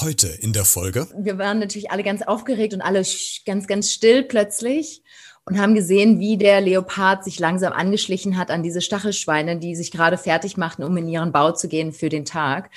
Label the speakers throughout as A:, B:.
A: Heute in der Folge.
B: Wir waren natürlich alle ganz aufgeregt und alle ganz, ganz still plötzlich und haben gesehen, wie der Leopard sich langsam angeschlichen hat an diese Stachelschweine, die sich gerade fertig machten, um in ihren Bau zu gehen für den Tag.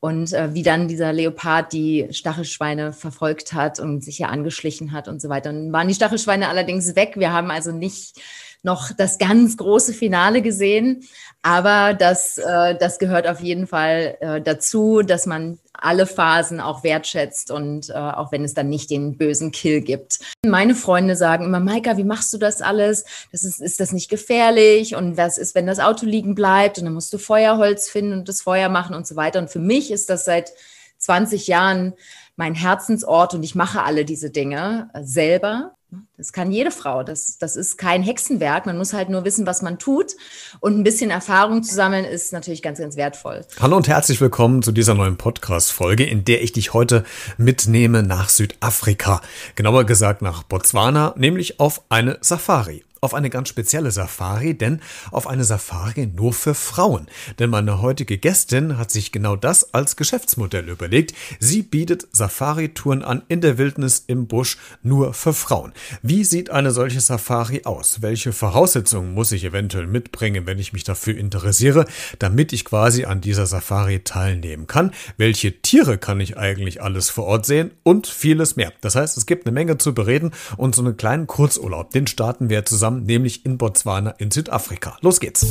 B: Und äh, wie dann dieser Leopard die Stachelschweine verfolgt hat und sich hier angeschlichen hat und so weiter. Dann waren die Stachelschweine allerdings weg. Wir haben also nicht noch das ganz große Finale gesehen. Aber das, äh, das gehört auf jeden Fall äh, dazu, dass man alle Phasen auch wertschätzt und äh, auch wenn es dann nicht den bösen Kill gibt. Meine Freunde sagen immer, Maika, wie machst du das alles? Das ist, ist das nicht gefährlich? Und was ist, wenn das Auto liegen bleibt? Und dann musst du Feuerholz finden und das Feuer machen und so weiter. Und für mich ist das seit 20 Jahren mein Herzensort und ich mache alle diese Dinge selber. Das kann jede Frau. Das, das ist kein Hexenwerk. Man muss halt nur wissen, was man tut. Und ein bisschen Erfahrung zu sammeln ist natürlich ganz, ganz wertvoll.
A: Hallo und herzlich willkommen zu dieser neuen Podcast-Folge, in der ich dich heute mitnehme nach Südafrika. Genauer gesagt nach Botswana, nämlich auf eine Safari auf eine ganz spezielle Safari, denn auf eine Safari nur für Frauen. Denn meine heutige Gästin hat sich genau das als Geschäftsmodell überlegt. Sie bietet Safari-Touren an in der Wildnis im Busch nur für Frauen. Wie sieht eine solche Safari aus? Welche Voraussetzungen muss ich eventuell mitbringen, wenn ich mich dafür interessiere, damit ich quasi an dieser Safari teilnehmen kann? Welche Tiere kann ich eigentlich alles vor Ort sehen? Und vieles mehr. Das heißt, es gibt eine Menge zu bereden und so einen kleinen Kurzurlaub, den starten wir zusammen zusammen, nämlich in Botswana in Südafrika. Los geht's.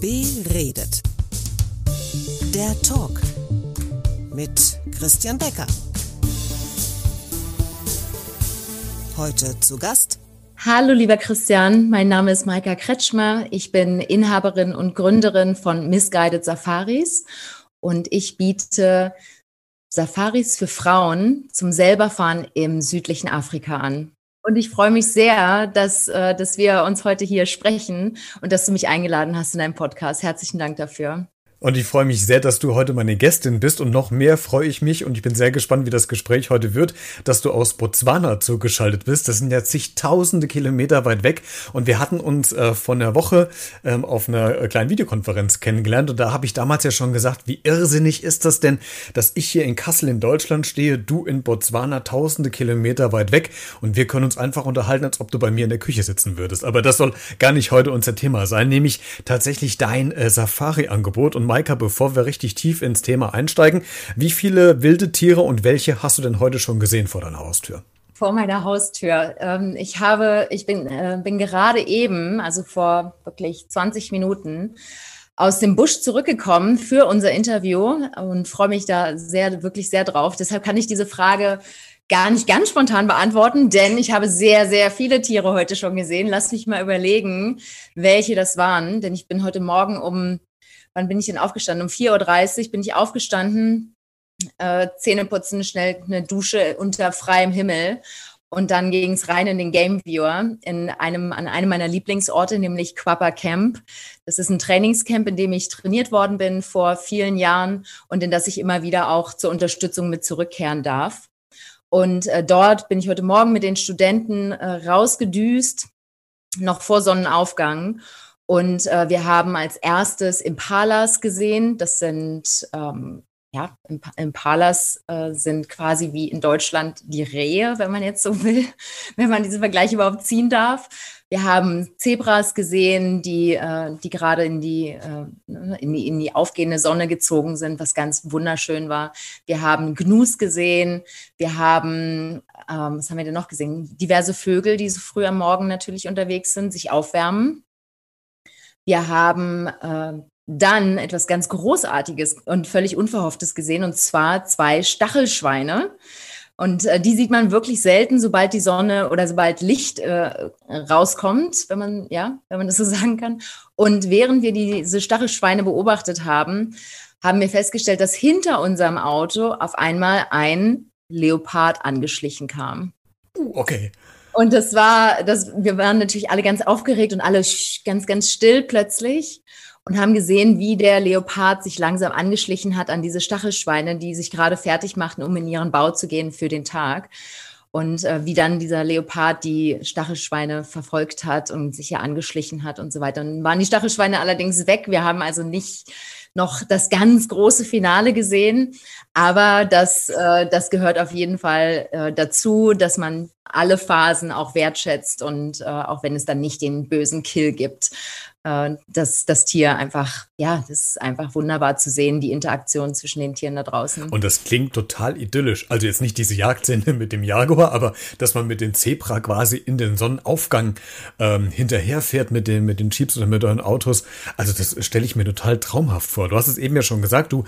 C: Beredet. Der Talk mit Christian Becker. Heute zu Gast.
B: Hallo, lieber Christian. Mein Name ist Maika Kretschmer. Ich bin Inhaberin und Gründerin von Misguided Safaris und ich biete Safaris für Frauen zum Selberfahren im südlichen Afrika an. Und ich freue mich sehr, dass, äh, dass wir uns heute hier sprechen und dass du mich eingeladen hast in deinem Podcast. Herzlichen Dank dafür.
A: Und ich freue mich sehr, dass du heute meine Gästin bist. Und noch mehr freue ich mich und ich bin sehr gespannt, wie das Gespräch heute wird, dass du aus Botswana zugeschaltet bist. Das sind ja zigtausende Kilometer weit weg. Und wir hatten uns äh, vor einer Woche ähm, auf einer äh, kleinen Videokonferenz kennengelernt. Und da habe ich damals ja schon gesagt, wie irrsinnig ist das denn, dass ich hier in Kassel in Deutschland stehe, du in Botswana tausende Kilometer weit weg. Und wir können uns einfach unterhalten, als ob du bei mir in der Küche sitzen würdest. Aber das soll gar nicht heute unser Thema sein, nämlich tatsächlich dein äh, Safari-Angebot. Und Maika, bevor wir richtig tief ins Thema einsteigen, wie viele wilde Tiere und welche hast du denn heute schon gesehen vor deiner Haustür?
B: Vor meiner Haustür. Ähm, ich habe, ich bin, äh, bin gerade eben, also vor wirklich 20 Minuten, aus dem Busch zurückgekommen für unser Interview und freue mich da sehr, wirklich sehr drauf. Deshalb kann ich diese Frage gar nicht ganz spontan beantworten, denn ich habe sehr, sehr viele Tiere heute schon gesehen. Lass mich mal überlegen, welche das waren, denn ich bin heute Morgen um wann bin ich denn aufgestanden? Um 4.30 Uhr bin ich aufgestanden, äh, Zähne putzen, schnell eine Dusche unter freiem Himmel. Und dann ging es rein in den Game Viewer in einem, an einem meiner Lieblingsorte, nämlich Quapper Camp. Das ist ein Trainingscamp, in dem ich trainiert worden bin vor vielen Jahren und in das ich immer wieder auch zur Unterstützung mit zurückkehren darf. Und äh, dort bin ich heute Morgen mit den Studenten äh, rausgedüst, noch vor Sonnenaufgang. Und äh, wir haben als erstes Impalas gesehen. Das sind, ähm, ja, Impalas äh, sind quasi wie in Deutschland die Rehe, wenn man jetzt so will, wenn man diesen Vergleich überhaupt ziehen darf. Wir haben Zebras gesehen, die, äh, die gerade in die, äh, in, die, in die aufgehende Sonne gezogen sind, was ganz wunderschön war. Wir haben Gnus gesehen. Wir haben, ähm, was haben wir denn noch gesehen? Diverse Vögel, die so früh am Morgen natürlich unterwegs sind, sich aufwärmen. Wir haben äh, dann etwas ganz Großartiges und völlig Unverhofftes gesehen, und zwar zwei Stachelschweine. Und äh, die sieht man wirklich selten, sobald die Sonne oder sobald Licht äh, rauskommt, wenn man, ja, wenn man das so sagen kann. Und während wir diese Stachelschweine beobachtet haben, haben wir festgestellt, dass hinter unserem Auto auf einmal ein Leopard angeschlichen kam.
A: Uh, okay.
B: Und das war, das, wir waren natürlich alle ganz aufgeregt und alle ganz, ganz still plötzlich und haben gesehen, wie der Leopard sich langsam angeschlichen hat an diese Stachelschweine, die sich gerade fertig machten, um in ihren Bau zu gehen für den Tag. Und äh, wie dann dieser Leopard die Stachelschweine verfolgt hat und sich ja angeschlichen hat und so weiter. Und waren die Stachelschweine allerdings weg. Wir haben also nicht noch das ganz große Finale gesehen. Aber das, äh, das gehört auf jeden Fall äh, dazu, dass man alle Phasen auch wertschätzt und äh, auch wenn es dann nicht den bösen Kill gibt, äh, dass das Tier einfach, ja, das ist einfach wunderbar zu sehen, die Interaktion zwischen den Tieren da draußen.
A: Und das klingt total idyllisch. Also jetzt nicht diese Jagdszene mit dem Jaguar, aber dass man mit dem Zebra quasi in den Sonnenaufgang ähm, hinterherfährt mit den, mit den Jeeps oder mit euren Autos. Also das stelle ich mir total traumhaft vor. Du hast es eben ja schon gesagt, du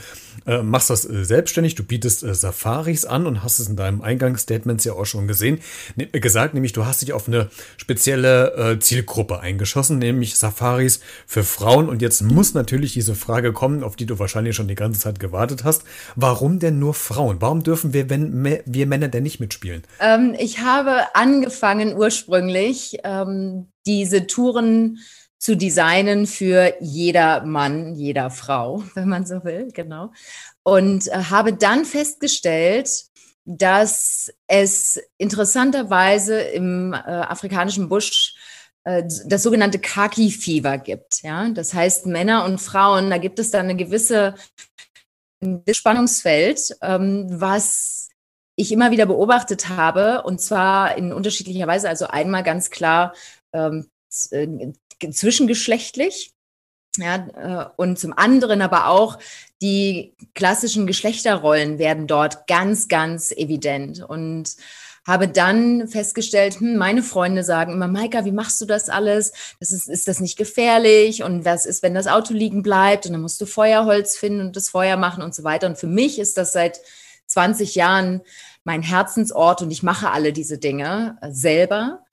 A: äh, machst das äh, selbstständig, du bietest äh, Safaris an und hast es in deinem Eingangsstatements ja auch schon gesehen, ne, gesagt, nämlich du hast dich auf eine spezielle äh, Zielgruppe eingeschossen, nämlich Safaris für Frauen. Und jetzt muss natürlich diese Frage kommen, auf die du wahrscheinlich schon die ganze Zeit gewartet hast. Warum denn nur Frauen? Warum dürfen wir, wenn, wir Männer denn nicht mitspielen?
B: Ähm, ich habe angefangen ursprünglich ähm, diese Touren zu designen für jeder Mann, jeder Frau, wenn man so will, genau. Und äh, habe dann festgestellt, dass es interessanterweise im äh, afrikanischen Busch äh, das sogenannte Kaki-Fieber gibt. Ja? Das heißt, Männer und Frauen, da gibt es dann eine gewisse Spannungsfeld, ähm, was ich immer wieder beobachtet habe, und zwar in unterschiedlicher Weise. Also einmal ganz klar ähm, äh, zwischengeschlechtlich. Ja, äh, und zum anderen aber auch die klassischen Geschlechterrollen werden dort ganz, ganz evident. Und habe dann festgestellt, hm, meine Freunde sagen immer, Maika, wie machst du das alles? Das ist, ist das nicht gefährlich? Und was ist, wenn das Auto liegen bleibt? Und dann musst du Feuerholz finden und das Feuer machen und so weiter. Und für mich ist das seit 20 Jahren mein Herzensort und ich mache alle diese Dinge äh, selber.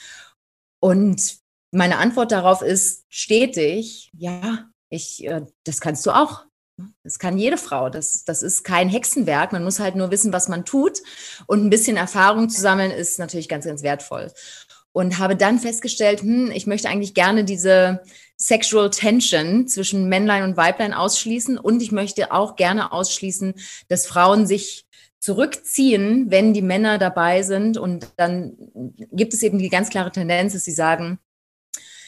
B: Und meine Antwort darauf ist stetig, ja, ich, äh, das kannst du auch. Das kann jede Frau. Das, das ist kein Hexenwerk. Man muss halt nur wissen, was man tut. Und ein bisschen Erfahrung zu sammeln ist natürlich ganz, ganz wertvoll. Und habe dann festgestellt, hm, ich möchte eigentlich gerne diese Sexual Tension zwischen Männlein und Weiblein ausschließen. Und ich möchte auch gerne ausschließen, dass Frauen sich zurückziehen, wenn die Männer dabei sind. Und dann gibt es eben die ganz klare Tendenz, dass sie sagen,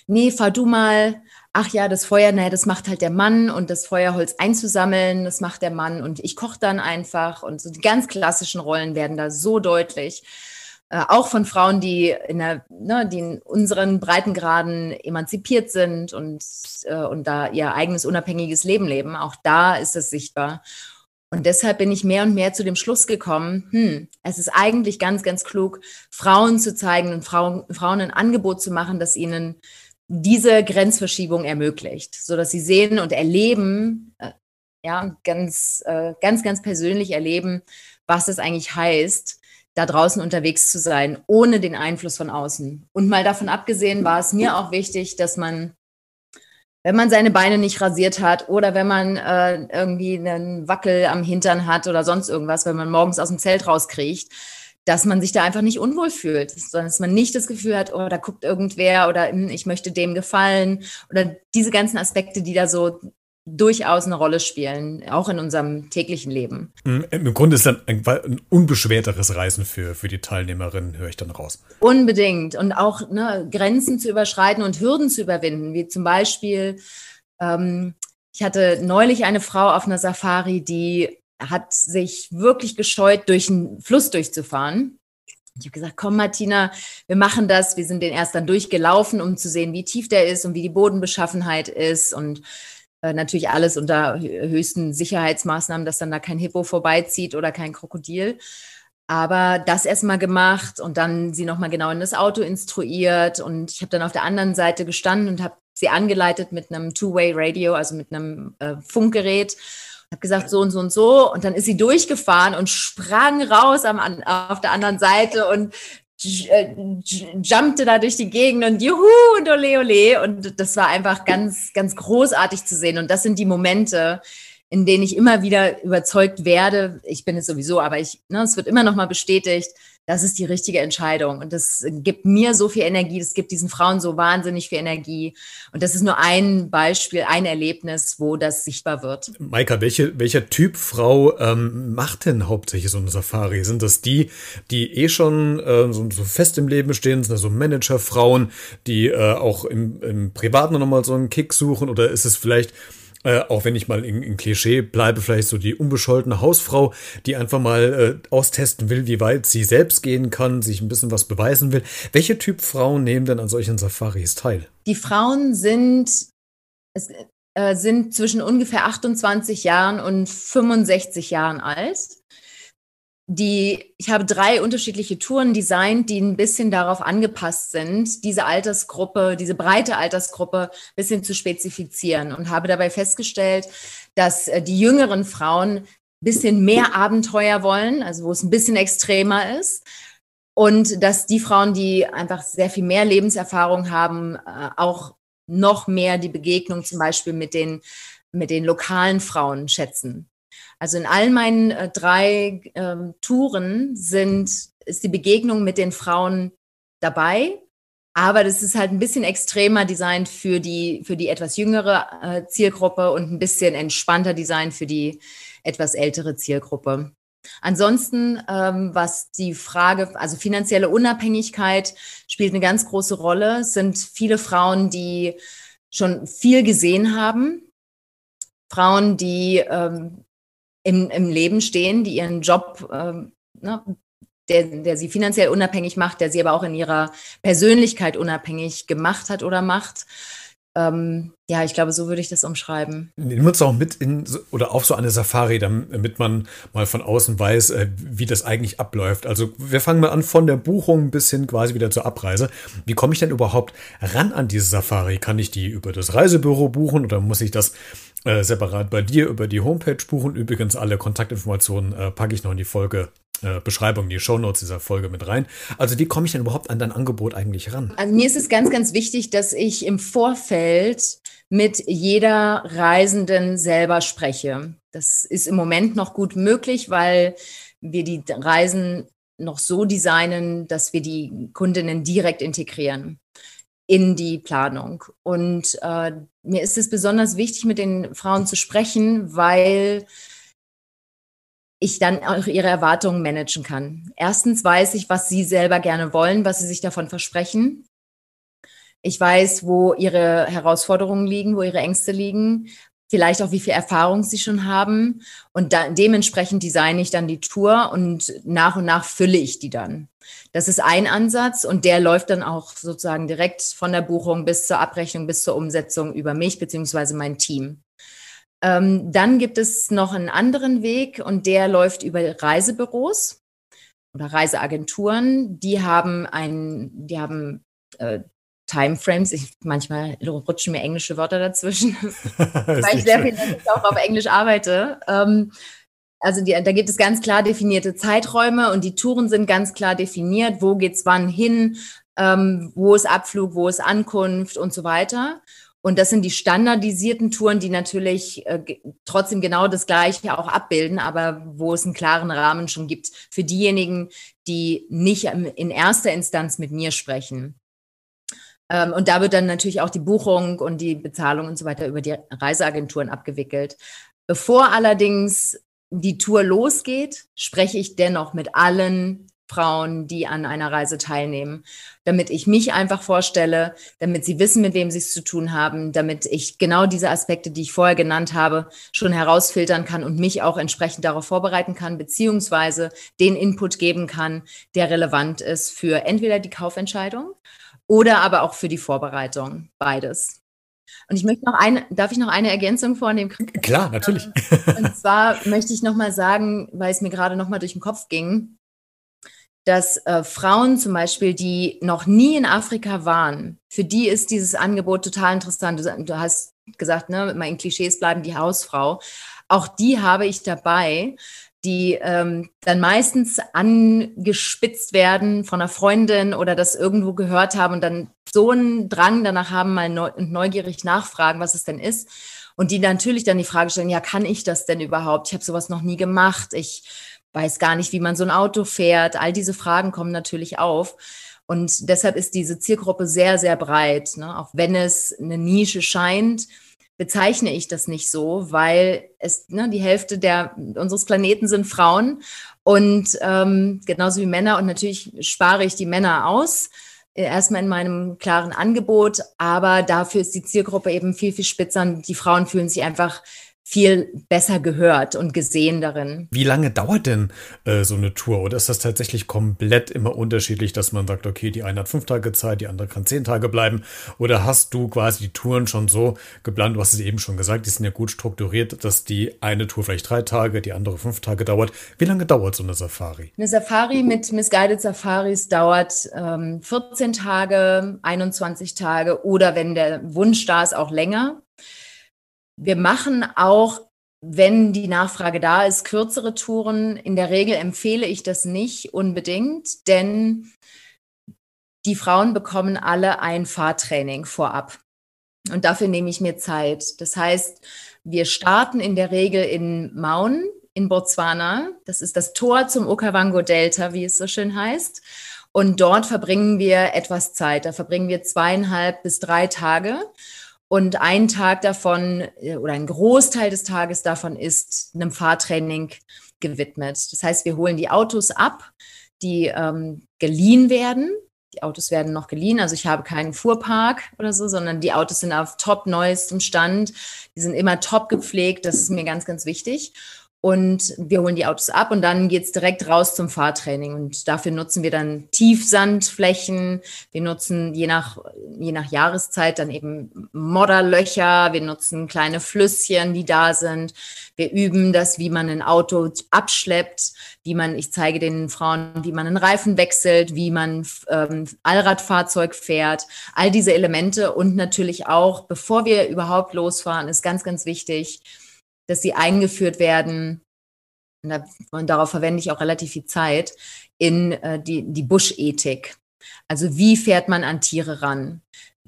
B: nee, fahr du mal, ach ja, das Feuer, naja, das macht halt der Mann und das Feuerholz einzusammeln, das macht der Mann und ich koche dann einfach und so die ganz klassischen Rollen werden da so deutlich. Äh, auch von Frauen, die in, der, ne, die in unseren Breitengraden emanzipiert sind und, äh, und da ihr eigenes unabhängiges Leben leben. Auch da ist es sichtbar. Und deshalb bin ich mehr und mehr zu dem Schluss gekommen, hm, es ist eigentlich ganz, ganz klug, Frauen zu zeigen und Frauen, Frauen ein Angebot zu machen, das ihnen diese Grenzverschiebung ermöglicht, so dass sie sehen und erleben, äh, ja, ganz, äh, ganz, ganz persönlich erleben, was es eigentlich heißt, da draußen unterwegs zu sein, ohne den Einfluss von außen. Und mal davon abgesehen war es mir auch wichtig, dass man, wenn man seine Beine nicht rasiert hat oder wenn man äh, irgendwie einen Wackel am Hintern hat oder sonst irgendwas, wenn man morgens aus dem Zelt rauskriecht, dass man sich da einfach nicht unwohl fühlt, sondern dass man nicht das Gefühl hat, oh, da guckt irgendwer oder hm, ich möchte dem gefallen oder diese ganzen Aspekte, die da so durchaus eine Rolle spielen, auch in unserem täglichen Leben.
A: Hm, Im Grunde ist dann ein unbeschwerteres Reisen für, für die Teilnehmerinnen, höre ich dann raus.
B: Unbedingt. Und auch ne, Grenzen zu überschreiten und Hürden zu überwinden, wie zum Beispiel, ähm, ich hatte neulich eine Frau auf einer Safari, die hat sich wirklich gescheut, durch einen Fluss durchzufahren. Ich habe gesagt, komm Martina, wir machen das. Wir sind den erst dann durchgelaufen, um zu sehen, wie tief der ist und wie die Bodenbeschaffenheit ist und äh, natürlich alles unter höchsten Sicherheitsmaßnahmen, dass dann da kein Hippo vorbeizieht oder kein Krokodil. Aber das erstmal gemacht und dann sie nochmal genau in das Auto instruiert und ich habe dann auf der anderen Seite gestanden und habe sie angeleitet mit einem Two-Way-Radio, also mit einem äh, Funkgerät habe gesagt, so und so und so. Und dann ist sie durchgefahren und sprang raus am, auf der anderen Seite und äh, jumpte da durch die Gegend und juhu und ole ole. Und das war einfach ganz, ganz großartig zu sehen. Und das sind die Momente, in denen ich immer wieder überzeugt werde. Ich bin es sowieso, aber ich, ne, es wird immer noch mal bestätigt das ist die richtige Entscheidung. Und das gibt mir so viel Energie, das gibt diesen Frauen so wahnsinnig viel Energie. Und das ist nur ein Beispiel, ein Erlebnis, wo das sichtbar wird.
A: Maika, welche, welcher Typ Frau ähm, macht denn hauptsächlich so eine Safari? Sind das die, die eh schon äh, so, so, fest im Leben stehen, sind das so Managerfrauen, die äh, auch im, im Privaten nochmal so einen Kick suchen? Oder ist es vielleicht Äh, auch wenn ich mal in, in, Klischee bleibe, vielleicht so die unbescholtene Hausfrau, die einfach mal äh, austesten will, wie weit sie selbst gehen kann, sich ein bisschen was beweisen will. Welche Typ Frauen nehmen denn an solchen Safaris teil?
B: Die Frauen sind, es, äh, sind zwischen ungefähr 28 Jahren und 65 Jahren alt die, ich habe drei unterschiedliche Touren designt, die ein bisschen darauf angepasst sind, diese Altersgruppe, diese breite Altersgruppe ein bisschen zu spezifizieren und habe dabei festgestellt, dass äh, die jüngeren Frauen ein bisschen mehr Abenteuer wollen, also wo es ein bisschen extremer ist. Und dass die Frauen, die einfach sehr viel mehr Lebenserfahrung haben, äh, auch noch mehr die Begegnung zum Beispiel mit den, mit den lokalen Frauen schätzen. Also in allen meinen äh, drei ähm, Touren sind, ist die Begegnung mit den Frauen dabei. Aber das ist halt ein bisschen extremer designt für die, für die etwas jüngere äh, Zielgruppe und ein bisschen entspannter designt für die etwas ältere Zielgruppe. Ansonsten, ähm, was die Frage, also finanzielle Unabhängigkeit spielt eine ganz große Rolle. Es sind viele Frauen, die schon viel gesehen haben. Frauen, die ähm, im, im Leben stehen, die ihren Job, ähm, ne, der, der sie finanziell unabhängig macht, der sie aber auch in ihrer Persönlichkeit unabhängig gemacht hat oder macht. Ähm, ja, ich glaube, so würde ich das umschreiben.
A: Nehmen wir uns auch mit in oder auf so eine Safari, damit man mal von außen weiß, äh, wie das eigentlich abläuft. Also wir fangen mal an von der Buchung bis hin quasi wieder zur Abreise. Wie komme ich denn überhaupt ran an diese Safari? Kann ich die über das Reisebüro buchen oder muss ich das äh, separat bei dir über die Homepage buchen. Übrigens, alle Kontaktinformationen äh, packe ich noch in die Folge. Äh, Beschreibung, die Shownotes dieser Folge mit rein. Also wie komme ich denn überhaupt an dein Angebot eigentlich ran?
B: Also mir ist es ganz, ganz wichtig, dass ich im Vorfeld mit jeder Reisenden selber spreche. Das ist im Moment noch gut möglich, weil wir die Reisen noch so designen, dass wir die Kundinnen direkt integrieren in die Planung. Und äh, mir ist es besonders wichtig, mit den Frauen zu sprechen, weil ich dann auch ihre Erwartungen managen kann. Erstens weiß ich, was sie selber gerne wollen, was sie sich davon versprechen. Ich weiß, wo ihre Herausforderungen liegen, wo ihre Ängste liegen vielleicht auch, wie viel Erfahrung sie schon haben. Und da, dementsprechend designe ich dann die Tour und nach und nach fülle ich die dann. Das ist ein Ansatz und der läuft dann auch sozusagen direkt von der Buchung bis zur Abrechnung, bis zur Umsetzung über mich beziehungsweise mein Team. Ähm, dann gibt es noch einen anderen Weg und der läuft über Reisebüros oder Reiseagenturen. Die haben ein, die haben äh, Timeframes. Ich, manchmal rutschen mir englische Wörter dazwischen, weil ich sehr viel auch auf Englisch arbeite. Ähm, also die, da gibt es ganz klar definierte Zeiträume und die Touren sind ganz klar definiert, wo geht's wann hin, ähm, wo ist Abflug, wo ist Ankunft und so weiter. Und das sind die standardisierten Touren, die natürlich äh, trotzdem genau das Gleiche auch abbilden, aber wo es einen klaren Rahmen schon gibt für diejenigen, die nicht in erster Instanz mit mir sprechen. Ähm, und da wird dann natürlich auch die Buchung und die Bezahlung und so weiter über die Reiseagenturen abgewickelt. Bevor allerdings die Tour losgeht, spreche ich dennoch mit allen Frauen, die an einer Reise teilnehmen, damit ich mich einfach vorstelle, damit sie wissen, mit wem sie es zu tun haben, damit ich genau diese Aspekte, die ich vorher genannt habe, schon herausfiltern kann und mich auch entsprechend darauf vorbereiten kann, beziehungsweise den Input geben kann, der relevant ist für entweder die Kaufentscheidung oder aber auch für die Vorbereitung. Beides. Und ich möchte noch eine, darf ich noch eine Ergänzung vornehmen?
A: Klar, natürlich.
B: Und zwar möchte ich nochmal sagen, weil es mir gerade nochmal durch den Kopf ging, dass äh, Frauen zum Beispiel, die noch nie in Afrika waren, für die ist dieses Angebot total interessant. Du, du hast gesagt, ne, mal in Klischees bleiben, die Hausfrau. Auch die habe ich dabei, die ähm, dann meistens angespitzt werden von einer Freundin oder das irgendwo gehört haben und dann so einen Drang danach haben, mal neu, neugierig nachfragen, was es denn ist. Und die natürlich dann die Frage stellen, ja, kann ich das denn überhaupt? Ich habe sowas noch nie gemacht. Ich weiß gar nicht, wie man so ein Auto fährt. All diese Fragen kommen natürlich auf. Und deshalb ist diese Zielgruppe sehr, sehr breit. Ne? Auch wenn es eine Nische scheint, bezeichne ich das nicht so, weil es ne, die Hälfte der unseres Planeten sind Frauen und ähm, genauso wie Männer und natürlich spare ich die Männer aus. erstmal in meinem klaren Angebot, aber dafür ist die Zielgruppe eben viel, viel spitzer. Die Frauen fühlen sich einfach viel besser gehört und gesehen darin.
A: Wie lange dauert denn äh, so eine Tour? Oder ist das tatsächlich komplett immer unterschiedlich, dass man sagt, okay, die eine hat fünf Tage Zeit, die andere kann zehn Tage bleiben? Oder hast du quasi die Touren schon so geplant, du hast es eben schon gesagt, die sind ja gut strukturiert, dass die eine Tour vielleicht drei Tage, die andere fünf Tage dauert. Wie lange dauert so eine Safari?
B: Eine Safari mit Misguided Safaris dauert ähm, 14 Tage, 21 Tage oder wenn der Wunsch da ist, auch länger. Wir machen auch, wenn die Nachfrage da ist, kürzere Touren. In der Regel empfehle ich das nicht unbedingt, denn die Frauen bekommen alle ein Fahrtraining vorab. Und dafür nehme ich mir Zeit. Das heißt, wir starten in der Regel in Maun in Botswana. Das ist das Tor zum Okavango-Delta, wie es so schön heißt. Und dort verbringen wir etwas Zeit. Da verbringen wir zweieinhalb bis drei Tage. Und ein Tag davon äh, oder ein Großteil des Tages davon ist einem Fahrtraining gewidmet. Das heißt, wir holen die Autos ab, die ähm, geliehen werden. Die Autos werden noch geliehen. Also ich habe keinen Fuhrpark oder so, sondern die Autos sind auf top neuestem Stand. Die sind immer top gepflegt. Das ist mir ganz, ganz wichtig und wir holen die Autos ab und dann geht es direkt raus zum Fahrtraining. Und dafür nutzen wir dann Tiefsandflächen. Wir nutzen je nach, je nach Jahreszeit dann eben Modderlöcher. Wir nutzen kleine Flüsschen, die da sind. Wir üben das, wie man ein Auto abschleppt, wie man, ich zeige den Frauen, wie man einen Reifen wechselt, wie man ähm, Allradfahrzeug fährt. All diese Elemente und natürlich auch, bevor wir überhaupt losfahren, ist ganz, ganz wichtig, dass sie eingeführt werden, und, da, und darauf verwende ich auch relativ viel Zeit, in äh, die, die Buschethik. Also wie fährt man an Tiere ran?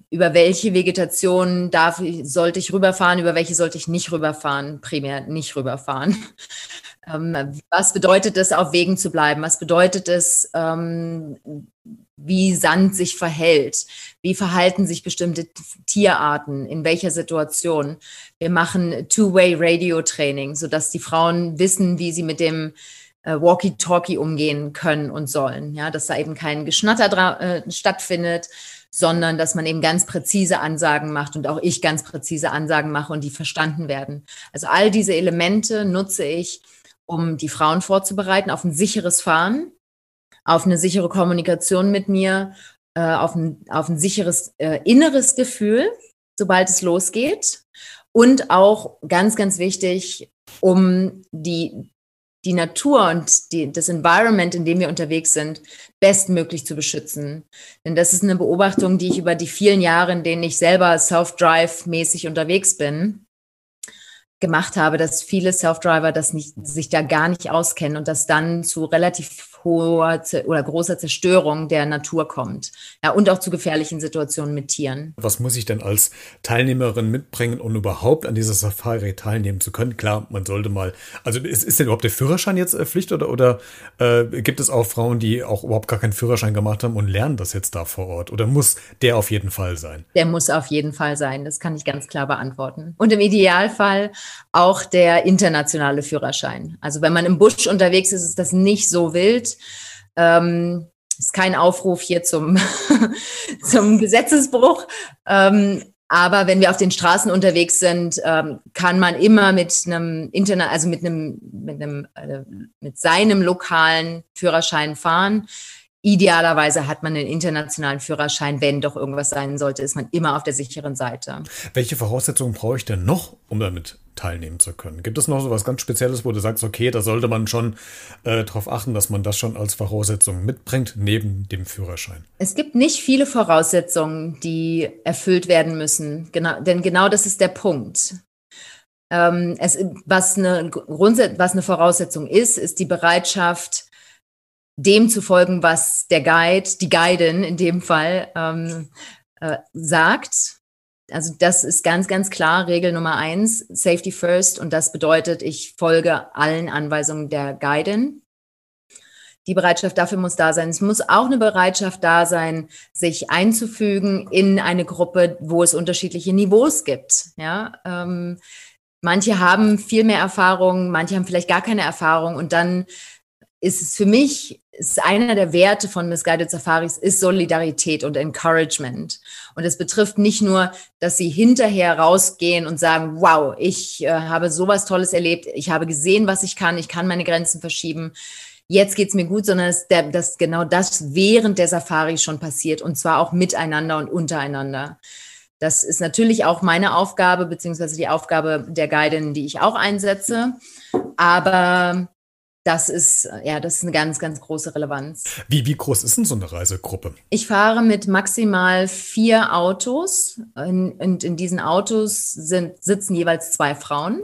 B: Über welche Vegetation darf, sollte ich rüberfahren, über welche sollte ich nicht rüberfahren? Primär nicht rüberfahren. Ähm, was bedeutet es, auf Wegen zu bleiben? Was bedeutet es, ähm, wie Sand sich verhält, wie verhalten sich bestimmte Tierarten, in welcher Situation. Wir machen Two-Way-Radio-Training, sodass die Frauen wissen, wie sie mit dem äh, Walkie-Talkie umgehen können und sollen. Ja, dass da eben kein Geschnatter äh, stattfindet, sondern dass man eben ganz präzise Ansagen macht und auch ich ganz präzise Ansagen mache und die verstanden werden. Also all diese Elemente nutze ich, um die Frauen vorzubereiten auf ein sicheres Fahren auf eine sichere Kommunikation mit mir, äh, auf, ein, auf ein sicheres äh, inneres Gefühl, sobald es losgeht. Und auch ganz, ganz wichtig, um die, die Natur und die, das Environment, in dem wir unterwegs sind, bestmöglich zu beschützen. Denn das ist eine Beobachtung, die ich über die vielen Jahre, in denen ich selber Self-Drive-mäßig unterwegs bin, gemacht habe, dass viele Self-Driver das nicht, sich da gar nicht auskennen und das dann zu relativ hoher oder großer Zerstörung der Natur kommt. Ja, und auch zu gefährlichen Situationen mit Tieren.
A: Was muss ich denn als Teilnehmerin mitbringen, um überhaupt an dieser Safari teilnehmen zu können? Klar, man sollte mal, also ist, ist denn überhaupt der Führerschein jetzt äh, Pflicht oder, oder äh, gibt es auch Frauen, die auch überhaupt gar keinen Führerschein gemacht haben und lernen das jetzt da vor Ort? Oder muss der auf jeden Fall sein?
B: Der muss auf jeden Fall sein, das kann ich ganz klar beantworten. Und im Idealfall auch der internationale Führerschein. Also wenn man im Busch unterwegs ist, ist das nicht so wild ähm, ist kein Aufruf hier zum, zum Gesetzesbruch. Ähm, aber wenn wir auf den Straßen unterwegs sind, ähm, kann man immer mit einem Internet, also mit einem, mit einem, äh, mit seinem lokalen Führerschein fahren. Idealerweise hat man einen internationalen Führerschein. Wenn doch irgendwas sein sollte, ist man immer auf der sicheren Seite.
A: Welche Voraussetzungen brauche ich denn noch, um damit teilnehmen zu können? Gibt es noch so was ganz Spezielles, wo du sagst, okay, da sollte man schon äh, darauf achten, dass man das schon als Voraussetzung mitbringt, neben dem Führerschein?
B: Es gibt nicht viele Voraussetzungen, die erfüllt werden müssen. Genau, denn genau das ist der Punkt. Ähm, es, was, eine was eine Voraussetzung ist, ist die Bereitschaft, dem zu folgen, was der Guide, die Guidin in dem Fall ähm, äh, sagt. Also das ist ganz, ganz klar Regel Nummer eins, Safety First. Und das bedeutet, ich folge allen Anweisungen der Guidin. Die Bereitschaft dafür muss da sein. Es muss auch eine Bereitschaft da sein, sich einzufügen in eine Gruppe, wo es unterschiedliche Niveaus gibt. Ja, ähm, manche haben viel mehr Erfahrung, manche haben vielleicht gar keine Erfahrung und dann ist es für mich, ist einer der Werte von Misguided Safaris, ist Solidarität und Encouragement. Und es betrifft nicht nur, dass sie hinterher rausgehen und sagen, wow, ich äh, habe sowas Tolles erlebt, ich habe gesehen, was ich kann, ich kann meine Grenzen verschieben, jetzt geht's mir gut, sondern dass, der, dass genau das während der Safari schon passiert und zwar auch miteinander und untereinander. Das ist natürlich auch meine Aufgabe, beziehungsweise die Aufgabe der Guidin, die ich auch einsetze. Aber das ist, ja, das ist eine ganz, ganz große Relevanz.
A: Wie, wie groß ist denn so eine Reisegruppe?
B: Ich fahre mit maximal vier Autos und in, in, diesen Autos sind, sitzen jeweils zwei Frauen.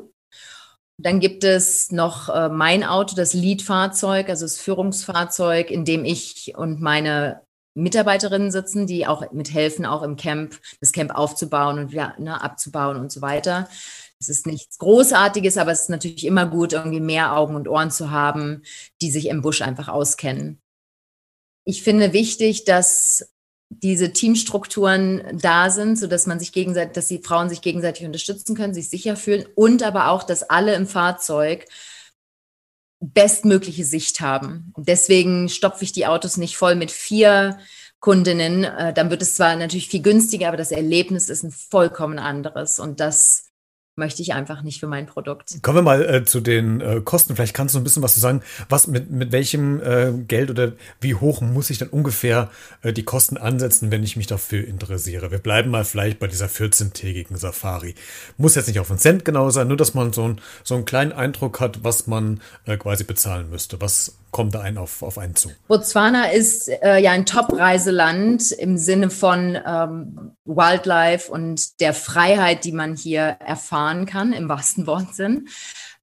B: Dann gibt es noch äh, mein Auto, das Lead-Fahrzeug, also das Führungsfahrzeug, in dem ich und meine Mitarbeiterinnen sitzen, die auch mithelfen, auch im Camp, das Camp aufzubauen und wieder ne, abzubauen und so weiter. Es ist nichts Großartiges, aber es ist natürlich immer gut, irgendwie mehr Augen und Ohren zu haben, die sich im Busch einfach auskennen. Ich finde wichtig, dass diese Teamstrukturen da sind, so dass man sich gegenseitig, dass die Frauen sich gegenseitig unterstützen können, sich sicher fühlen und aber auch, dass alle im Fahrzeug bestmögliche Sicht haben. Deswegen stopfe ich die Autos nicht voll mit vier Kundinnen. Äh, dann wird es zwar natürlich viel günstiger, aber das Erlebnis ist ein vollkommen anderes. Und das möchte ich einfach nicht für mein Produkt.
A: Kommen wir mal äh, zu den äh, Kosten. Vielleicht kannst du ein bisschen was zu sagen. Was mit, mit welchem äh, Geld oder wie hoch muss ich dann ungefähr äh, die Kosten ansetzen, wenn ich mich dafür interessiere? Wir bleiben mal vielleicht bei dieser 14-tägigen Safari. Muss jetzt nicht auf einen Cent genau sein, nur dass man so, ein, so einen kleinen Eindruck hat, was man äh, quasi bezahlen müsste. Was kommt da ein auf, auf einen zu?
B: Botswana ist äh, ja ein Top-Reiseland im Sinne von ähm, Wildlife und der Freiheit, die man hier erfahren kann, im wahrsten Wortsinn.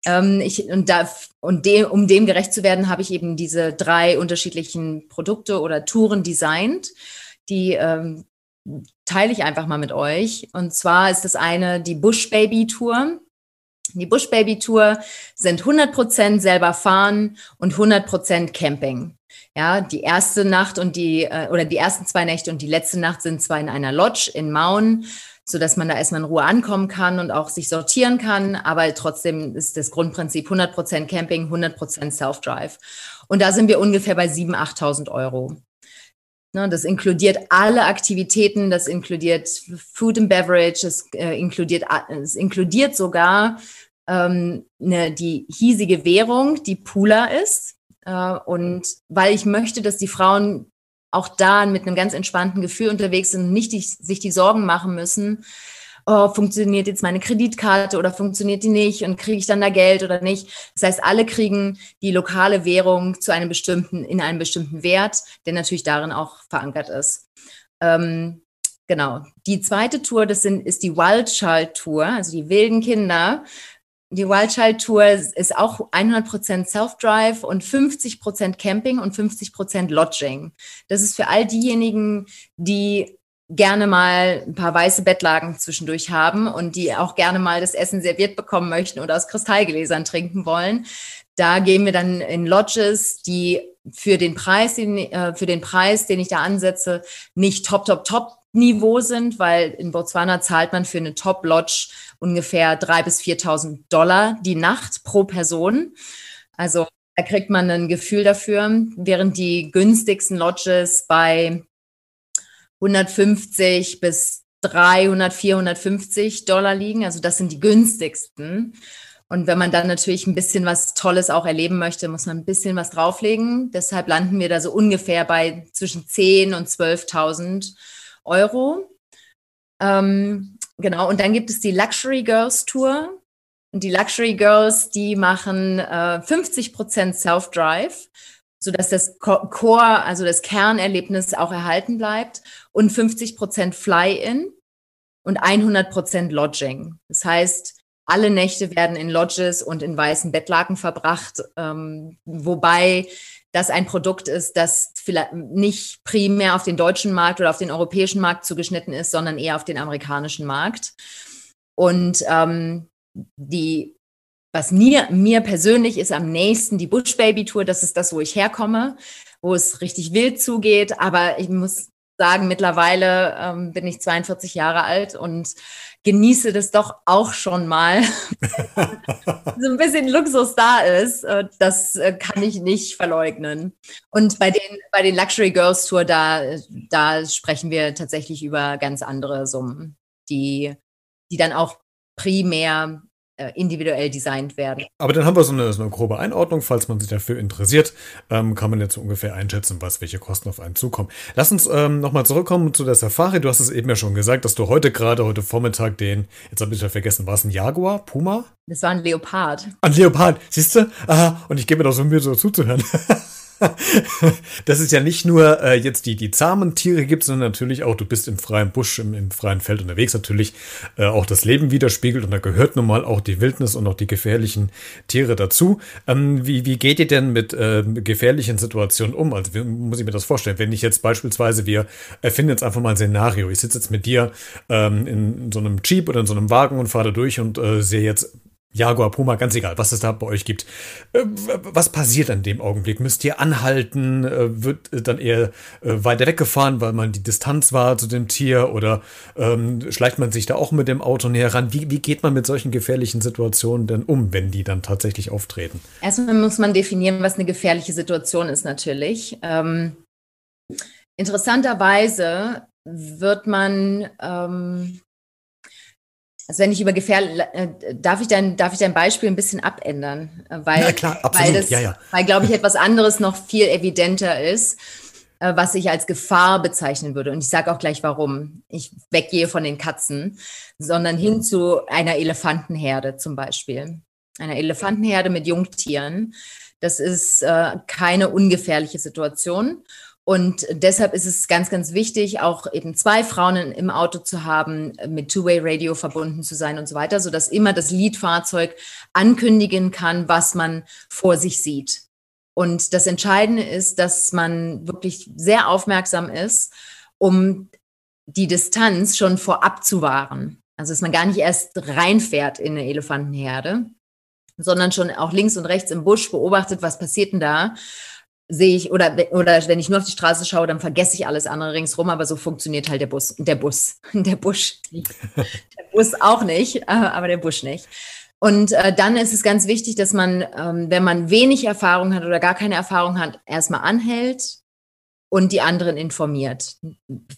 B: Ähm, ich, und da, und de, um dem gerecht zu werden, habe ich eben diese drei unterschiedlichen Produkte oder Touren designt, die ähm, teile ich einfach mal mit euch. Und zwar ist das eine die Bush Baby Tour. Die Bush Baby Tour sind 100% selber fahren und 100% Camping. Ja, die erste Nacht und die, äh, oder die ersten zwei Nächte und die letzte Nacht sind zwar in einer Lodge in Maun, so dass man da erstmal in Ruhe ankommen kann und auch sich sortieren kann, aber trotzdem ist das Grundprinzip 100% Camping, 100% Self-Drive. Und da sind wir ungefähr bei 7.000, 8.000 Euro. Ne, das inkludiert alle Aktivitäten, das inkludiert Food and Beverage, es äh, inkludiert, es inkludiert sogar ähm, ne, die hiesige Währung, die Pula ist. Äh, und weil ich möchte, dass die Frauen auch da mit einem ganz entspannten Gefühl unterwegs sind und nicht die, sich die Sorgen machen müssen, oh, funktioniert jetzt meine Kreditkarte oder funktioniert die nicht und kriege ich dann da Geld oder nicht. Das heißt, alle kriegen die lokale Währung zu einem bestimmten, in einem bestimmten Wert, der natürlich darin auch verankert ist. Ähm, genau. Die zweite Tour, das sind, ist die Wild Child Tour, also die wilden Kinder. Die Wild Child Tour ist auch 100% Self-Drive und 50% Camping und 50% Lodging. Das ist für all diejenigen, die gerne mal ein paar weiße Bettlagen zwischendurch haben und die auch gerne mal das Essen serviert bekommen möchten oder aus Kristallgläsern trinken wollen. Da gehen wir dann in Lodges, die für den Preis, den, äh, für den Preis, den ich da ansetze, nicht top, top, top Niveau sind, weil in Botswana zahlt man für eine Top Lodge ungefähr drei bis 4.000 Dollar die Nacht pro Person. Also da kriegt man ein Gefühl dafür, während die günstigsten Lodges bei 150 bis 300, 450 Dollar liegen. Also das sind die günstigsten. Und wenn man dann natürlich ein bisschen was Tolles auch erleben möchte, muss man ein bisschen was drauflegen. Deshalb landen wir da so ungefähr bei zwischen 10 und 12.000 Euro. Ähm, genau. Und dann gibt es die Luxury Girls Tour. Und die Luxury Girls, die machen äh, 50 Prozent Self-Drive so dass das Core, also das Kernerlebnis auch erhalten bleibt und 50 Prozent Fly-in und 100 Prozent Lodging. Das heißt, alle Nächte werden in Lodges und in weißen Bettlaken verbracht, ähm, wobei das ein Produkt ist, das vielleicht nicht primär auf den deutschen Markt oder auf den europäischen Markt zugeschnitten ist, sondern eher auf den amerikanischen Markt. Und ähm, die was mir, mir persönlich ist am nächsten die Bush Baby Tour. Das ist das, wo ich herkomme, wo es richtig wild zugeht. Aber ich muss sagen, mittlerweile ähm, bin ich 42 Jahre alt und genieße das doch auch schon mal. so ein bisschen Luxus da ist, äh, das äh, kann ich nicht verleugnen. Und bei den, bei den Luxury Girls Tour, da, da sprechen wir tatsächlich über ganz andere Summen, die, die dann auch primär individuell designt werden.
A: Aber dann haben wir so eine, so eine grobe Einordnung. Falls man sich dafür interessiert, ähm, kann man jetzt so ungefähr einschätzen, was welche Kosten auf einen zukommen. Lass uns ähm, nochmal zurückkommen zu der Safari. Du hast es eben ja schon gesagt, dass du heute gerade, heute Vormittag den, jetzt habe ich ja vergessen, war es ein Jaguar, Puma?
B: Das war ein Leopard.
A: Ein Leopard, siehst du? Aha, und ich gebe mir doch so Mühe, so zuzuhören. dass es ja nicht nur äh, jetzt die, die zahmen Tiere gibt, sondern natürlich auch, du bist im freien Busch, im, im freien Feld unterwegs, natürlich äh, auch das Leben widerspiegelt und da gehört nun mal auch die Wildnis und auch die gefährlichen Tiere dazu. Ähm, wie, wie geht ihr denn mit äh, gefährlichen Situationen um? Also wie muss ich mir das vorstellen? Wenn ich jetzt beispielsweise, wir erfinden jetzt einfach mal ein Szenario, ich sitze jetzt mit dir ähm, in so einem Jeep oder in so einem Wagen und fahre da durch und äh, sehe jetzt Jaguar, Puma, ganz egal, was es da bei euch gibt. Äh, was passiert an dem Augenblick? Müsst ihr anhalten? Äh, wird dann eher äh, weiter weggefahren, weil man die Distanz war zu dem Tier? Oder ähm, schleicht man sich da auch mit dem Auto näher ran? Wie, wie geht man mit solchen gefährlichen Situationen denn um, wenn die dann tatsächlich auftreten?
B: Erstmal muss man definieren, was eine gefährliche Situation ist natürlich. Ähm, interessanterweise wird man ähm, also wenn ich über gefährlich, äh, darf ich dein, darf ich dein Beispiel ein bisschen abändern?
A: Äh, weil, ja, klar, absolut.
B: Weil, das,
A: ja, ja.
B: weil glaube ich, etwas anderes noch viel evidenter ist, äh, was ich als Gefahr bezeichnen würde. Und ich sage auch gleich warum. Ich weggehe von den Katzen, sondern hin zu einer Elefantenherde zum Beispiel. Einer Elefantenherde mit Jungtieren. Das ist äh, keine ungefährliche Situation. Und deshalb ist es ganz, ganz wichtig, auch eben zwei Frauen im Auto zu haben, mit Two-Way-Radio verbunden zu sein und so weiter, sodass immer das Leadfahrzeug ankündigen kann, was man vor sich sieht. Und das Entscheidende ist, dass man wirklich sehr aufmerksam ist, um die Distanz schon vorab zu wahren. Also dass man gar nicht erst reinfährt in eine Elefantenherde, sondern schon auch links und rechts im Busch beobachtet, was passiert denn da sehe ich, oder, oder wenn ich nur auf die Straße schaue, dann vergesse ich alles andere ringsrum, aber so funktioniert halt der Bus, der Bus, der Busch. der Bus auch nicht, äh, aber der Busch nicht. Und äh, dann ist es ganz wichtig, dass man, ähm, wenn man wenig Erfahrung hat oder gar keine Erfahrung hat, erstmal anhält und die anderen informiert.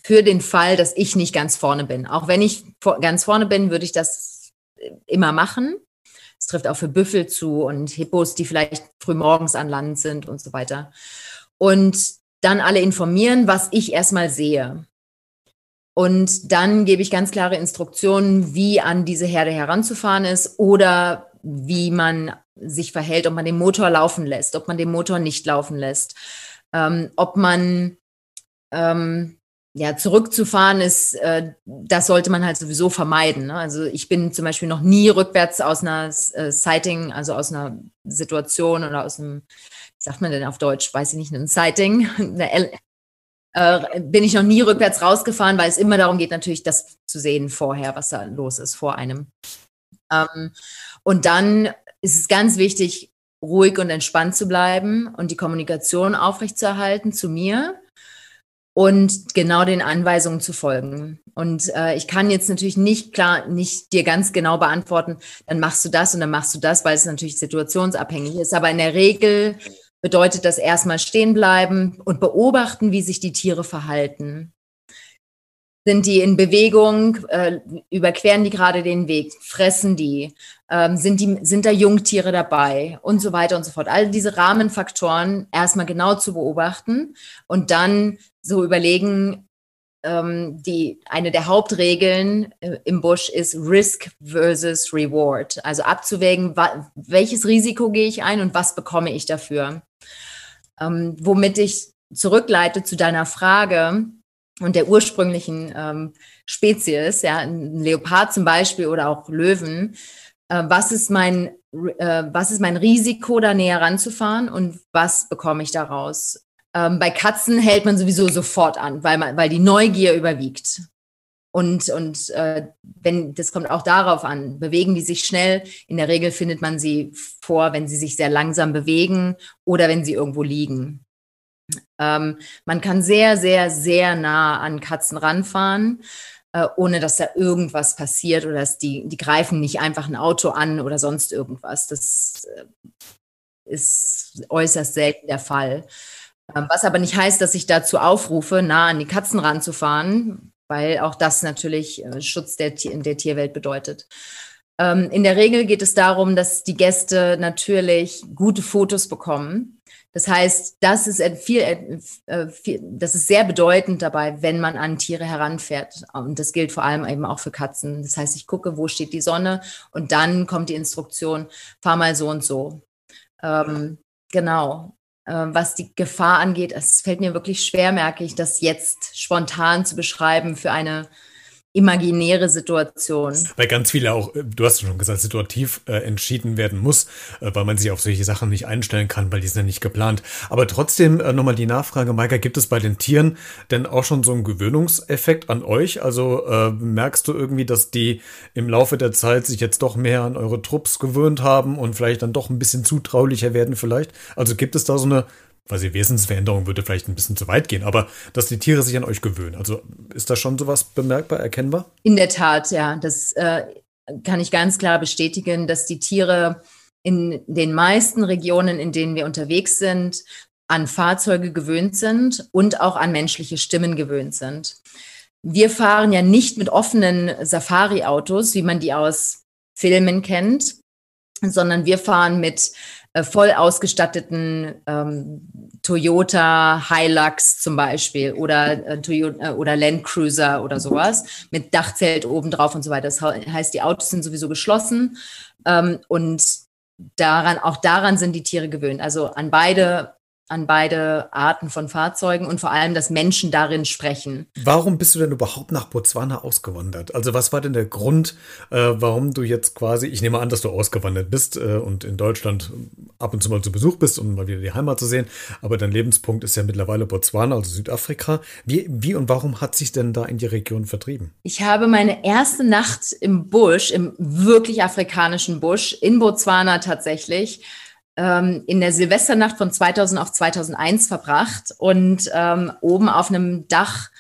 B: Für den Fall, dass ich nicht ganz vorne bin. Auch wenn ich ganz vorne bin, würde ich das immer machen. Es trifft auch für Büffel zu und Hippos, die vielleicht frühmorgens an Land sind und so weiter. Und dann alle informieren, was ich erstmal sehe. Und dann gebe ich ganz klare Instruktionen, wie an diese Herde heranzufahren ist oder wie man sich verhält, ob man den Motor laufen lässt, ob man den Motor nicht laufen lässt, ähm, ob man ähm, ja, zurückzufahren ist, äh, das sollte man halt sowieso vermeiden. Ne? Also ich bin zum Beispiel noch nie rückwärts aus einer äh, Sighting, also aus einer Situation oder aus einem, wie sagt man denn auf Deutsch, weiß ich nicht, ein Sighting, äh, bin ich noch nie rückwärts rausgefahren, weil es immer darum geht, natürlich das zu sehen vorher, was da los ist vor einem. Ähm, und dann ist es ganz wichtig, ruhig und entspannt zu bleiben und die Kommunikation aufrechtzuerhalten zu mir und genau den Anweisungen zu folgen. Und äh, ich kann jetzt natürlich nicht klar, nicht dir ganz genau beantworten, dann machst du das und dann machst du das, weil es natürlich situationsabhängig ist. Aber in der Regel bedeutet das erstmal stehen bleiben und beobachten, wie sich die Tiere verhalten. Sind die in Bewegung? Äh, überqueren die gerade den Weg? Fressen die? Ähm, sind die? Sind da Jungtiere dabei? Und so weiter und so fort. All diese Rahmenfaktoren erstmal genau zu beobachten und dann so überlegen, ähm, die, eine der Hauptregeln äh, im Busch ist Risk versus Reward. Also abzuwägen, welches Risiko gehe ich ein und was bekomme ich dafür. Ähm, womit ich zurückleite zu deiner Frage, und der ursprünglichen ähm, Spezies, ja, ein Leopard zum Beispiel oder auch Löwen, äh, was ist mein, äh, was ist mein Risiko, da näher ranzufahren und was bekomme ich daraus? Ähm, bei Katzen hält man sowieso sofort an, weil man, weil die Neugier überwiegt. Und, und äh, wenn, das kommt auch darauf an, bewegen die sich schnell. In der Regel findet man sie vor, wenn sie sich sehr langsam bewegen oder wenn sie irgendwo liegen. Ähm, man kann sehr, sehr, sehr nah an Katzen ranfahren, äh, ohne dass da irgendwas passiert oder dass die, die greifen nicht einfach ein Auto an oder sonst irgendwas. Das äh, ist äußerst selten der Fall. Ähm, was aber nicht heißt, dass ich dazu aufrufe, nah an die Katzen ranzufahren, weil auch das natürlich äh, Schutz der, der Tierwelt bedeutet. Ähm, in der Regel geht es darum, dass die Gäste natürlich gute Fotos bekommen. Das heißt, das ist äh, viel, das ist sehr bedeutend dabei, wenn man an Tiere heranfährt. Und das gilt vor allem eben auch für Katzen. Das heißt, ich gucke, wo steht die Sonne und dann kommt die Instruktion, fahr mal so und so. Ähm, genau. Ähm, was die Gefahr angeht, es fällt mir wirklich schwer, merke ich, das jetzt spontan zu beschreiben für eine imaginäre Situation.
A: Weil ganz viele auch, äh, du hast schon gesagt, situativ äh, entschieden werden muss, äh, weil man sich auf solche Sachen nicht einstellen kann, weil die sind ja nicht geplant. Aber trotzdem äh, nochmal die Nachfrage, Maika, gibt es bei den Tieren denn auch schon so einen Gewöhnungseffekt an euch? Also äh, merkst du irgendwie, dass die im Laufe der Zeit sich jetzt doch mehr an eure Trupps gewöhnt haben und vielleicht dann doch ein bisschen zutraulicher werden vielleicht? Also gibt es da so eine quasi Wesensveränderung würde vielleicht ein bisschen zu weit gehen, aber dass die Tiere sich an euch gewöhnen. Also ist da schon sowas bemerkbar, erkennbar?
B: In der Tat, ja. Das äh, kann ich ganz klar bestätigen, dass die Tiere in den meisten Regionen, in denen wir unterwegs sind, an Fahrzeuge gewöhnt sind und auch an menschliche Stimmen gewöhnt sind. Wir fahren ja nicht mit offenen Safari-Autos, wie man die aus Filmen kennt, sondern wir fahren mit äh, voll ausgestatteten ähm, Toyota Hilux zum Beispiel oder, äh, Toyota, äh, oder Land Cruiser oder sowas mit Dachzelt obendrauf und so weiter. Das heißt, die Autos sind sowieso geschlossen ähm, und daran, auch daran sind die Tiere gewöhnt. Also an beide an beide Arten von Fahrzeugen und vor allem, dass Menschen darin sprechen.
A: Warum bist du denn überhaupt nach Botswana ausgewandert? Also was war denn der Grund, äh, warum du jetzt quasi, ich nehme an, dass du ausgewandert bist äh, und in Deutschland ab und zu mal zu Besuch bist, um mal wieder die Heimat zu sehen, aber dein Lebenspunkt ist ja mittlerweile Botswana, also Südafrika. Wie, wie und warum hat sich denn da in die Region vertrieben?
B: Ich habe meine erste Nacht im Busch, im wirklich afrikanischen Busch, in Botswana tatsächlich, ähm, in der Silvesternacht von 2000 auf 2001 verbracht und ähm, oben auf einem Dach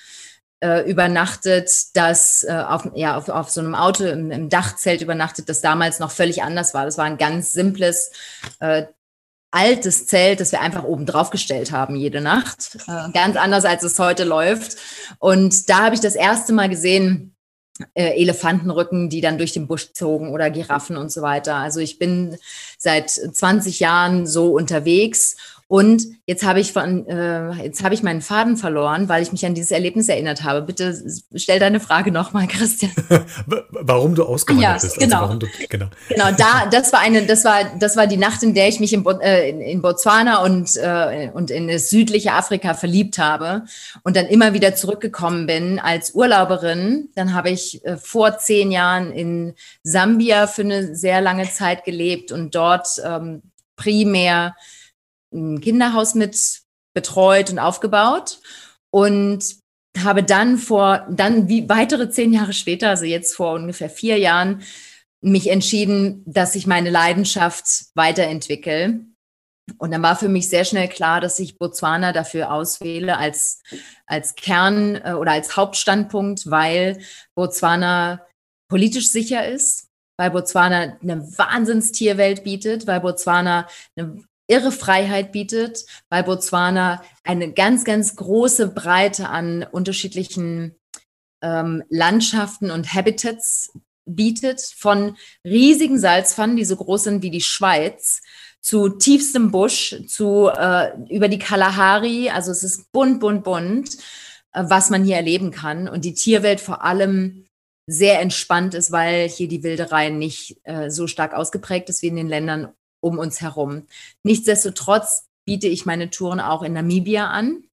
B: äh, übernachtet, das äh, auf, ja, auf, auf so einem Auto im, im, Dachzelt übernachtet, das damals noch völlig anders war. Das war ein ganz simples, äh, altes Zelt, das wir einfach oben drauf gestellt haben jede Nacht. Äh, ganz anders, als es heute läuft. Und da habe ich das erste Mal gesehen, äh, Elefantenrücken, die dann durch den Busch zogen oder Giraffen und so weiter. Also ich bin seit 20 Jahren so unterwegs und jetzt habe ich von, äh, jetzt habe ich meinen Faden verloren, weil ich mich an dieses Erlebnis erinnert habe. Bitte stell deine Frage nochmal, Christian.
A: warum du ausgewandert ja, bist.
B: Also genau.
A: Also
B: du, genau. Genau, da, das war eine, das war, das war die Nacht, in der ich mich in, äh, in Botswana und, äh, und in das südliche Afrika verliebt habe und dann immer wieder zurückgekommen bin als Urlauberin. Dann habe ich äh, vor zehn Jahren in Sambia für eine sehr lange Zeit gelebt und dort ähm, primär ein Kinderhaus mit betreut und aufgebaut und habe dann vor, dann wie weitere zehn Jahre später, also jetzt vor ungefähr vier Jahren, mich entschieden, dass ich meine Leidenschaft weiterentwickle. Und dann war für mich sehr schnell klar, dass ich Botswana dafür auswähle als, als Kern äh, oder als Hauptstandpunkt, weil Botswana politisch sicher ist, weil Botswana eine Wahnsinnstierwelt bietet, weil Botswana eine irre Freiheit bietet, weil Botswana eine ganz, ganz große Breite an unterschiedlichen ähm, Landschaften und Habitats bietet, von riesigen Salzpfannen, die so groß sind wie die Schweiz, zu tiefstem Busch, zu äh, über die Kalahari. Also es ist bunt, bunt, bunt, äh, was man hier erleben kann. Und die Tierwelt vor allem sehr entspannt ist, weil hier die Wilderei nicht äh, so stark ausgeprägt ist wie in den Ländern um uns herum. Nichtsdestotrotz biete ich meine Touren auch in Namibia an,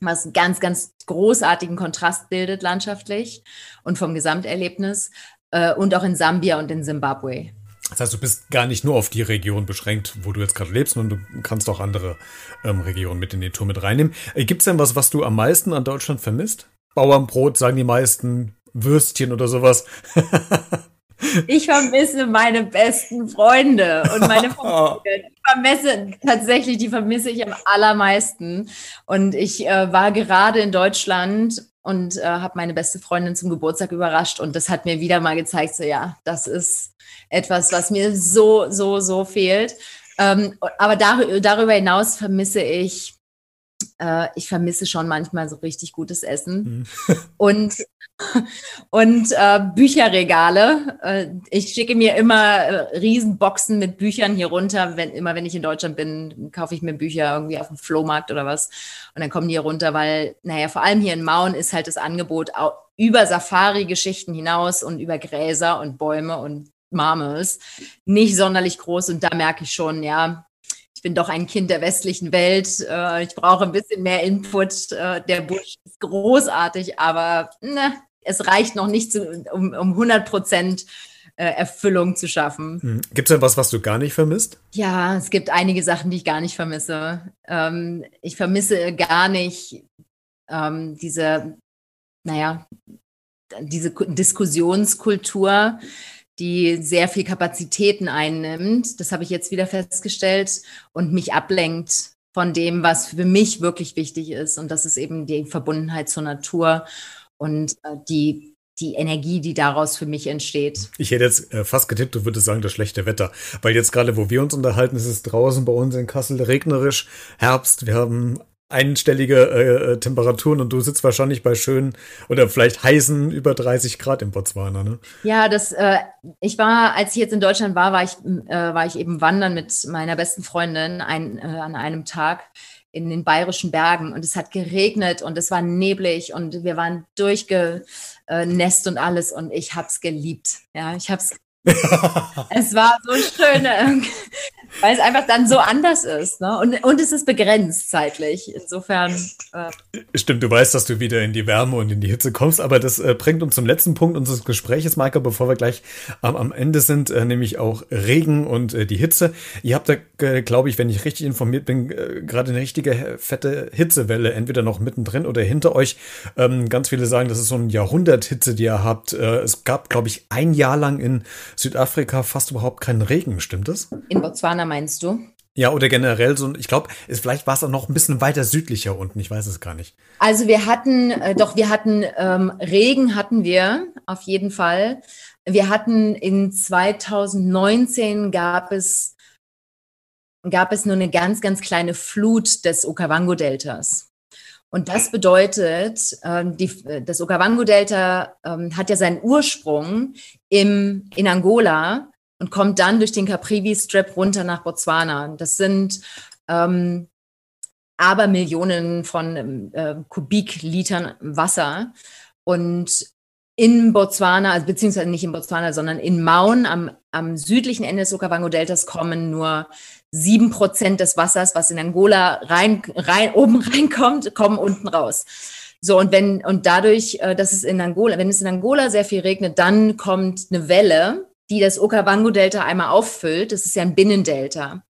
B: was einen ganz, ganz großartigen Kontrast bildet landschaftlich und vom Gesamterlebnis äh, und auch in Sambia und in Simbabwe.
A: Das heißt, du bist gar nicht nur auf die Region beschränkt, wo du jetzt gerade lebst, sondern du kannst auch andere ähm, Regionen mit in die Tour mit reinnehmen. Äh, Gibt es denn was, was du am meisten an Deutschland vermisst? Bauernbrot, sagen die meisten, Würstchen oder sowas.
B: Ich vermisse meine besten Freunde und meine Familie. Ich vermisse tatsächlich, die vermisse ich am allermeisten. Und ich äh, war gerade in Deutschland und äh, habe meine beste Freundin zum Geburtstag überrascht und das hat mir wieder mal gezeigt, so ja, das ist etwas, was mir so, so, so fehlt. Ähm, aber dar darüber hinaus vermisse ich äh, ich vermisse schon manchmal so richtig gutes Essen mhm. und, und äh, Bücherregale. Äh, ich schicke mir immer äh, Riesenboxen mit Büchern hier runter. Wenn, immer wenn ich in Deutschland bin, kaufe ich mir Bücher irgendwie auf dem Flohmarkt oder was. Und dann kommen die hier runter, weil, naja, vor allem hier in Mauen ist halt das Angebot über Safari-Geschichten hinaus und über Gräser und Bäume und Marmels nicht sonderlich groß. Und da merke ich schon, ja, ich bin doch ein Kind der westlichen Welt. Äh, ich brauche ein bisschen mehr Input. Äh, der Busch ist großartig, aber ne, es reicht noch nicht, zu, um, um 100 Prozent äh, Erfüllung zu schaffen.
A: Hm. Gibt es denn was, was du gar nicht vermisst?
B: Ja, es gibt einige Sachen, die ich gar nicht vermisse. Ähm, ich vermisse gar nicht ähm, diese, naja, diese Diskussionskultur, die sehr viel Kapazitäten einnimmt. Das habe ich jetzt wieder festgestellt und mich ablenkt von dem, was für mich wirklich wichtig ist. Und das ist eben die Verbundenheit zur Natur und äh, die die Energie, die daraus für mich entsteht.
A: Ich hätte jetzt äh, fast getippt, du würdest sagen, das schlechte Wetter. Weil jetzt gerade, wo wir uns unterhalten, ist es draußen bei uns in Kassel regnerisch, Herbst. Wir haben einstellige äh, äh, Temperaturen und du sitzt wahrscheinlich bei schönen oder vielleicht heißen über 30 Grad in Botswana, ne?
B: Ja, das, äh, ich war, als ich jetzt in Deutschland war, war ich, äh, war ich eben wandern mit meiner besten Freundin ein, äh, an einem Tag in den bayerischen Bergen und es hat geregnet und es war neblig und wir waren durchgenässt und alles und ich hab's geliebt. Ja, ich hab's es war so schön, äh, weil es einfach dann so anders ist. Ne? Und, und es ist begrenzt zeitlich. Insofern. Äh
A: Stimmt, du weißt, dass du wieder in die Wärme und in die Hitze kommst, aber das äh, bringt uns zum letzten Punkt unseres Gespräches, Maike, bevor wir gleich ähm, am Ende sind, äh, nämlich auch Regen und äh, die Hitze. Ihr habt da, glaube ich, wenn ich richtig informiert bin, äh, gerade eine richtige fette Hitzewelle, entweder noch mittendrin oder hinter euch. Ähm, ganz viele sagen, das ist so ein Jahrhunderthitze, die ihr habt. Äh, es gab, glaube ich, ein Jahr lang in Südafrika fast überhaupt keinen Regen, stimmt das?
B: In Botswana meinst du?
A: Ja, oder generell so, ich glaube, vielleicht war es auch noch ein bisschen weiter südlicher unten, ich weiß es gar nicht.
B: Also wir hatten, äh, doch, wir hatten ähm, Regen hatten wir auf jeden Fall. Wir hatten in 2019 gab es, gab es nur eine ganz, ganz kleine Flut des Okavango-Deltas. Und das bedeutet, ähm, die, das Okavango-Delta ähm, hat ja seinen Ursprung im, in Angola und kommt dann durch den Caprivi-Strip runter nach Botswana. Das sind ähm, aber Millionen von äh, Kubiklitern Wasser. Und in Botswana, also beziehungsweise nicht in Botswana, sondern in Maun am, am südlichen Ende des Okavango-Deltas kommen nur sieben Prozent des Wassers, was in Angola rein, rein, oben reinkommt, kommen unten raus. So, und wenn, und dadurch, äh, dass es in Angola, wenn es in Angola sehr viel regnet, dann kommt eine Welle, die das Okavango-Delta einmal auffüllt. Das ist ja ein Binnendelta.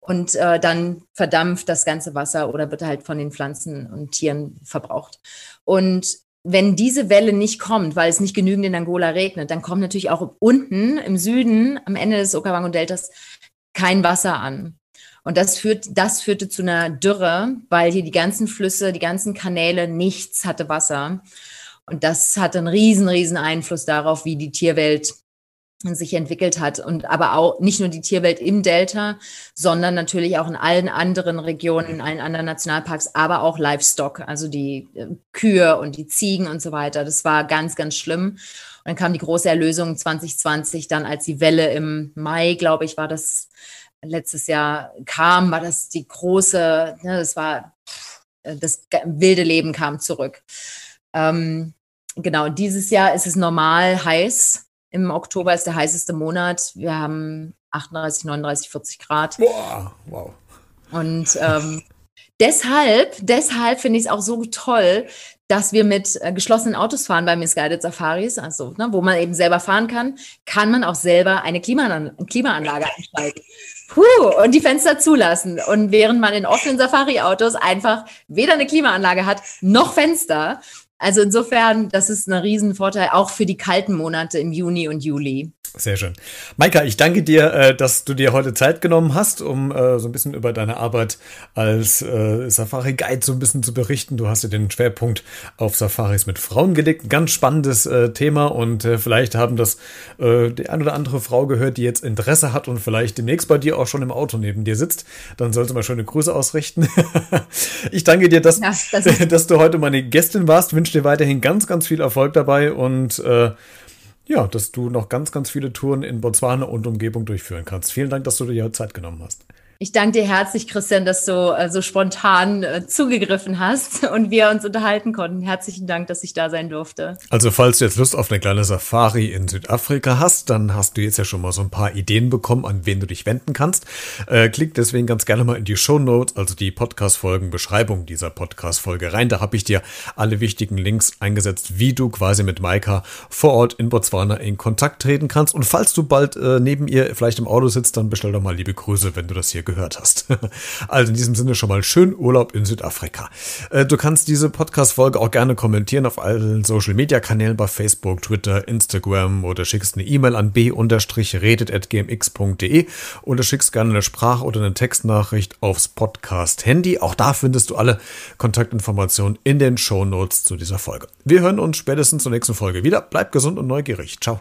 B: Und äh, dann verdampft das ganze Wasser oder wird halt von den Pflanzen und Tieren verbraucht. Und wenn diese Welle nicht kommt, weil es nicht genügend in Angola regnet, dann kommt natürlich auch unten im Süden, am Ende des Okavango-Deltas, kein Wasser an. Und das, führt, das führte zu einer Dürre, weil hier die ganzen Flüsse, die ganzen Kanäle, nichts hatte Wasser. Und das hat einen riesen, riesen Einfluss darauf, wie die Tierwelt sich entwickelt hat und aber auch nicht nur die Tierwelt im Delta, sondern natürlich auch in allen anderen Regionen, in allen anderen Nationalparks, aber auch Livestock, also die äh, Kühe und die Ziegen und so weiter. Das war ganz, ganz schlimm. Dann kam die große Erlösung 2020, dann als die Welle im Mai, glaube ich, war das letztes Jahr kam, war das die große, ne, das war das wilde Leben kam zurück. Ähm, genau, dieses Jahr ist es normal heiß. Im Oktober ist der heißeste Monat. Wir haben 38, 39, 40 Grad.
A: Boah, wow.
B: Und ähm, deshalb, deshalb finde ich es auch so toll, dass wir mit äh, geschlossenen Autos fahren bei Misguided Safaris, also ne, wo man eben selber fahren kann, kann man auch selber eine Klimaanlage, Klimaanlage einschalten. Puh, und die Fenster zulassen. Und während man in offenen Safari-Autos einfach weder eine Klimaanlage hat, noch Fenster. Also insofern, das ist ein Riesenvorteil, auch für die kalten Monate im Juni und Juli.
A: Sehr schön. Maika, ich danke dir, äh, dass du dir heute Zeit genommen hast, um äh, so ein bisschen über deine Arbeit als äh, Safari-Guide so ein bisschen zu berichten. Du hast ja den Schwerpunkt auf Safaris mit Frauen gelegt. Ein ganz spannendes Thema und vielleicht haben das die eine oder andere Frau gehört, die jetzt Interesse hat und vielleicht demnächst bei dir auch schon im Auto neben dir sitzt. Dann sollte man schöne Grüße ausrichten. ich danke dir, dass, ja, das dass du heute meine Gästin warst. Wünsche dir weiterhin ganz, ganz viel Erfolg dabei und ja, dass du noch ganz, ganz viele Touren in Botswana und Umgebung durchführen kannst. Vielen Dank, dass du dir Zeit genommen hast.
B: Ich danke dir herzlich, Christian, dass du äh, so spontan äh, zugegriffen hast und wir uns unterhalten konnten. Herzlichen Dank, dass ich da sein durfte.
A: Also, falls du jetzt Lust auf eine kleine Safari in Südafrika hast, dann hast du jetzt ja schon mal so ein paar Ideen bekommen, an wen du dich wenden kannst. Äh, klick deswegen ganz gerne mal in die Show Notes, also die Podcast-Folgen-Beschreibung dieser Podcast-Folge rein. Da habe ich dir alle wichtigen Links eingesetzt, wie du quasi mit Maika vor Ort in Botswana in Kontakt treten kannst. Und falls du bald neben ihr vielleicht im Auto sitzt, dann bestell doch mal liebe Grüße, wenn du das hier gehört hast. Also in diesem Sinne schon mal schön Urlaub in Südafrika. Äh, du kannst diese Podcast-Folge auch gerne kommentieren auf allen Social-Media-Kanälen bei Facebook, Twitter, Instagram oder schickst eine E-Mail an b-redet.gmx.de oder schickst gerne eine Sprach- oder eine Textnachricht aufs Podcast-Handy. Auch da findest du alle Kontaktinformationen in den Show Notes zu dieser Folge. Wir hören uns spätestens zur nächsten Folge wieder. Bleib gesund und neugierig. Ciao.